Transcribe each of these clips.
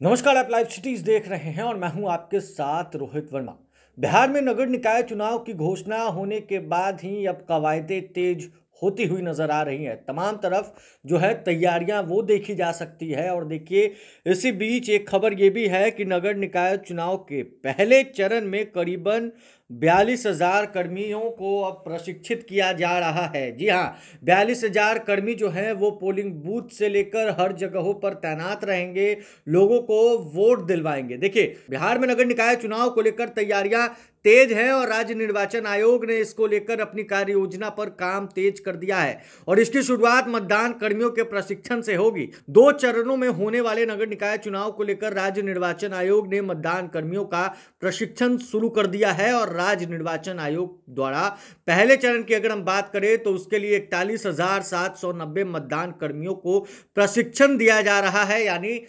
नमस्कार, आप live cities देख रहे हैं और मैं हूँ आपके साथ रोहित वर्मा। बिहार में नगर निकाय चुनाव की घोषणा होने के बाद ही अब कवायदे तेज होती हुई नज़र आ रही हैं। तमाम तरफ़ जो है तैयारियाँ वो देखी जा सकती है और देखिए, इसी बीच एक खबर ये भी है कि नगर निकाय चुनाव के पहले चरण में करीबन बयालीस हज़ार कर्मियों को अब प्रशिक्षित किया जा रहा है। जी हाँ बयालीस हज़ार कर्मी जो हैं वो पोलिंग बूथ से लेकर हर जगहों पर तैनात रहेंगे, लोगों को वोट दिलवाएँगे। देखिए, बिहार में नगर निकाय चुनाव को लेकर तैयारियाँ तेज है और राज्य निर्वाचन आयोग ने इसको लेकर अपनी कार्य योजना पर काम तेज कर दिया है और इसकी शुरुआत मतदान कर्मियों के प्रशिक्षण से होगी। दो चरणों में होने वाले नगर निकाय चुनाव को लेकर राज्य निर्वाचन आयोग ने मतदान कर्मियों का प्रशिक्षण शुरू कर दिया है और राज्य निर्वाचन आयोग द्वारा पहले चरण की अगर हम बात करें तो उसके लिए इकतालीस मतदान कर्मियों को प्रशिक्षण दिया जा रहा है, यानी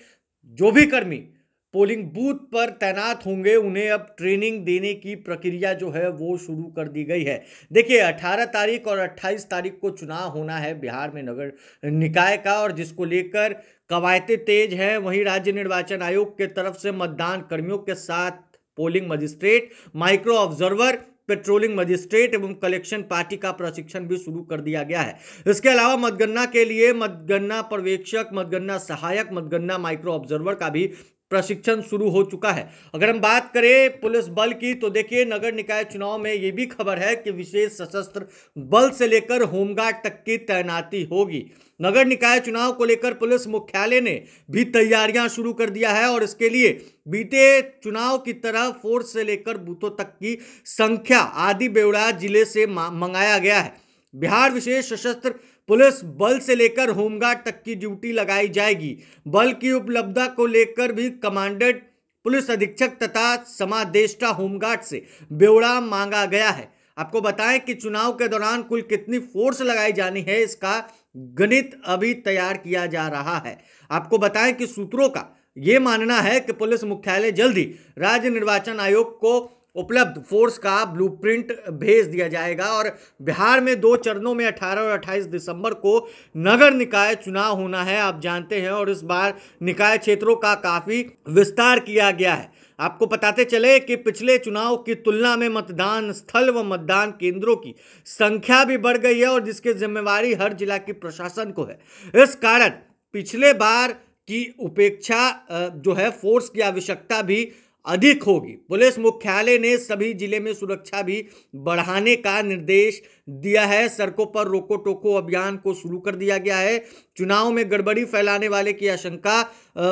जो भी कर्मी पोलिंग बूथ पर तैनात होंगे, उन्हें अब ट्रेनिंग देने की प्रक्रिया जो है वो शुरू कर दी गई है। देखिए 18 तारीख और 28 तारीख को चुनाव होना है बिहार में नगर निकाय का, और जिसको लेकर कवायते तेज हैं, वहीं राज्य निर्वाचन आयोग के तरफ़ से मतदान कर्मियों के साथ polling magistrate, micro observer, patrolling magistrate एवं कलेक्शन पार्टी का प्रशिक्षण भी शुरू कर दिया गया है। इसके अलावा मतगणना के लिए मतगणना पर्यवेक्षक, मतगणना सहायक, मतगणना माइक्रो ऑब्जर्वर का भी प्रशिक्षण शुरू हो चुका है। अगर हम बात करें पुलिस बल की तो देखिए, नगर निकाय चुनाव में ये भी खबर है कि विशेष सशस्त्र बल से लेकर होमगार्ड तक की तैनाती होगी। नगर निकाय चुनाव को लेकर पुलिस मुख्यालय ने भी तैयारियाँ शुरू कर दिया है और इसके लिए बीते चुनाव की तरह फोर्स से लेकर बूथों तक की संख्या आदि बेवड़ा ज़िले से मंगाया गया है। बिहार विशेष सशस्त्र पुलिस बल से लेकर होमगार्ड तक की ड्यूटी लगाई जाएगी। बल की उपलब्धता को लेकर भी कमांडेंट, पुलिस अधीक्षक तथा समादेष्टा होमगार्ड से ब्यौरा मांगा गया है। आपको बताएँ कि चुनाव के दौरान कुल कितनी फोर्स लगाई जानी है, इसका गणित अभी तैयार किया जा रहा है। आपको बताएँ कि सूत्रों का यह मानना है कि पुलिस मुख्यालय जल्द ही राज्य निर्वाचन आयोग को उपलब्ध फोर्स का ब्लूप्रिंट भेज दिया जाएगा और बिहार में दो चरणों में 18 और 28 दिसंबर को नगर निकाय चुनाव होना है, आप जानते हैं, और इस बार निकाय क्षेत्रों का काफ़ी विस्तार किया गया है। आपको बताते चले कि पिछले चुनाव की तुलना में मतदान स्थल व मतदान केंद्रों की संख्या भी बढ़ गई है और जिसकी जिम्मेवारी हर जिला की प्रशासन को है। इस कारण पिछले बार की उपेक्षा जो है, फोर्स की आवश्यकता भी अधिक होगी। पुलिस मुख्यालय ने सभी ज़िले में सुरक्षा भी बढ़ाने का निर्देश दिया है। सड़कों पर रोको टोको अभियान को शुरू कर दिया गया है। चुनाव में गड़बड़ी फैलाने वाले की आशंका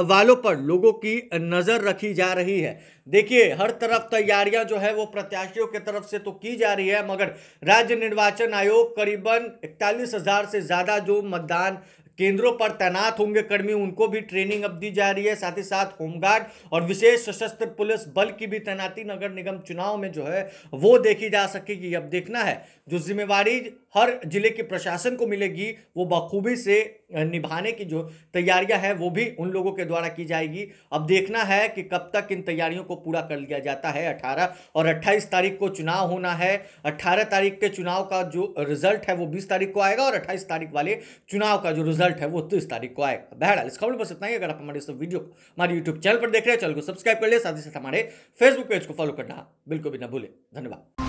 वालों पर लोगों की नज़र रखी जा रही है। देखिए, हर तरफ़ तैयारियाँ जो है वो प्रत्याशियों की तरफ़ से तो की जा रही है, मगर राज्य निर्वाचन आयोग करीबन इकतालीस हज़ार से ज़्यादा जो मतदान केंद्रों पर तैनात होंगे कर्मी, उनको भी ट्रेनिंग अब दी जा रही है। साथ ही साथ होमगार्ड और विशेष सशस्त्र पुलिस बल की भी तैनाती नगर निगम चुनाव में जो है, वो देखी जा सकेगी। अब देखना है, जो जिम्मेवारी हर ज़िले के प्रशासन को मिलेगी, वो बखूबी से निभाने की जो तैयारियाँ हैं, वो भी उन लोगों के द्वारा की जाएगी। अब देखना है कि कब तक इन तैयारियों को पूरा कर लिया जाता है 18 और 28 तारीख को चुनाव होना है। 18 तारीख के चुनाव का जो रिज़ल्ट है, वो 20 तारीख को आएगा और 28 तारीख वाले चुनाव का जो रिज़ल्ट है वो तीस तारीख को आएगा। बहरहाल इस खबर पर इतना ही, अगर आप हमारे इस वीडियो को, हमारे यूट्यूब चैनल पर देख रहे हैं, चैनल को सब्सक्राइब कर ले, साथ ही साथ हमारे फेसबुक पेज को फॉलो करना बिल्कुल भी ना भूले। धन्यवाद।